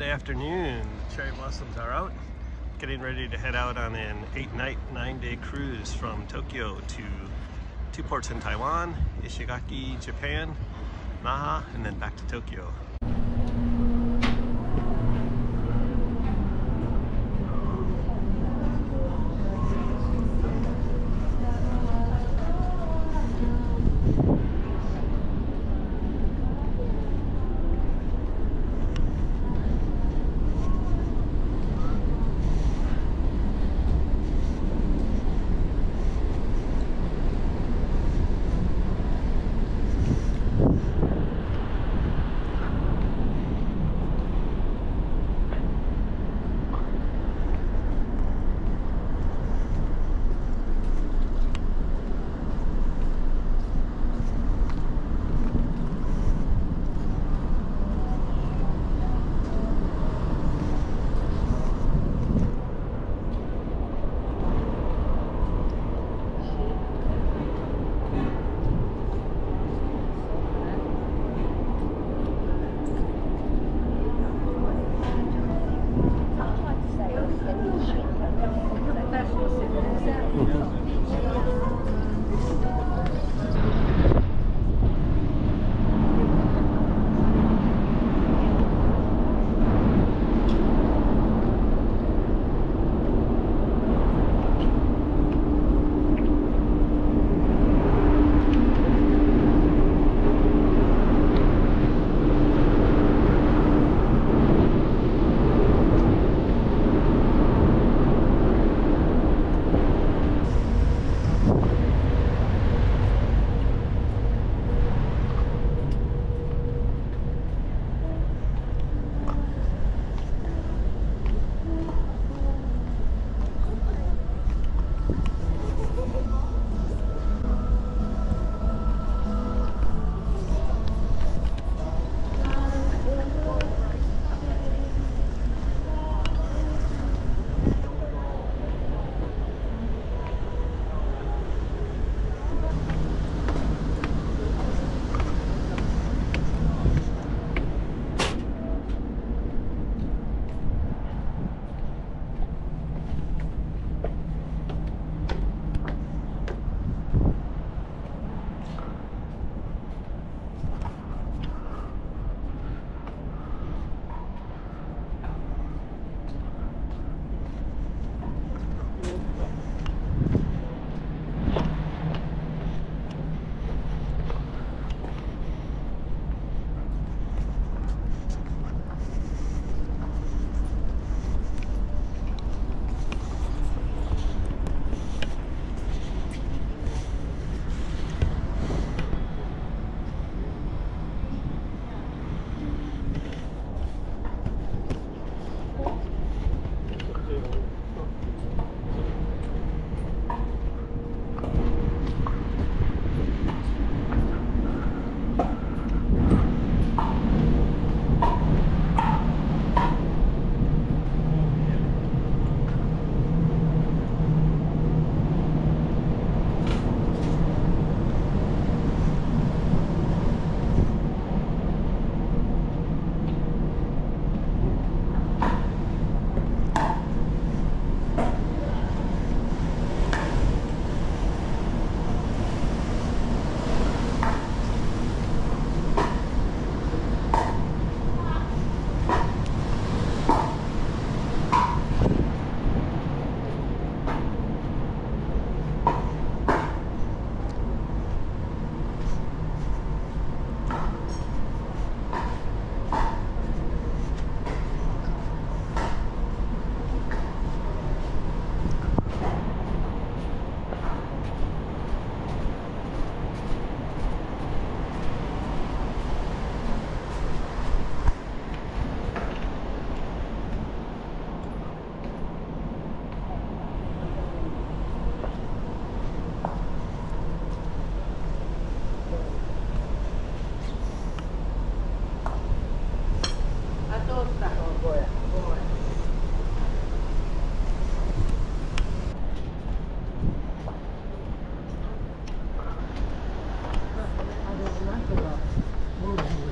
Sunday afternoon. Cherry blossoms are out. Getting ready to head out on an eight night, nine day cruise from Tokyo to two ports in Taiwan, Ishigaki, Japan, Naha, and then back to Tokyo.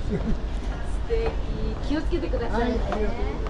素敵気をつけてくださいね、はい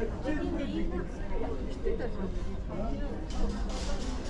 Thank you.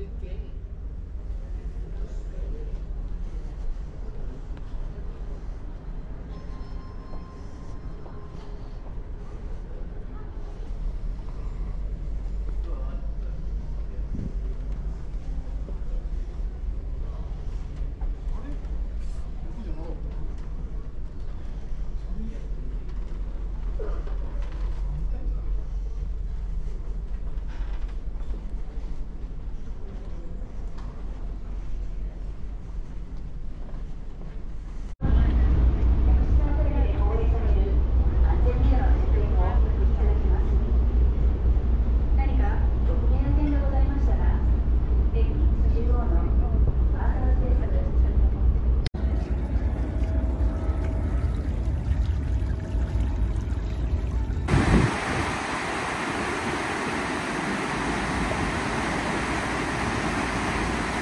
good game.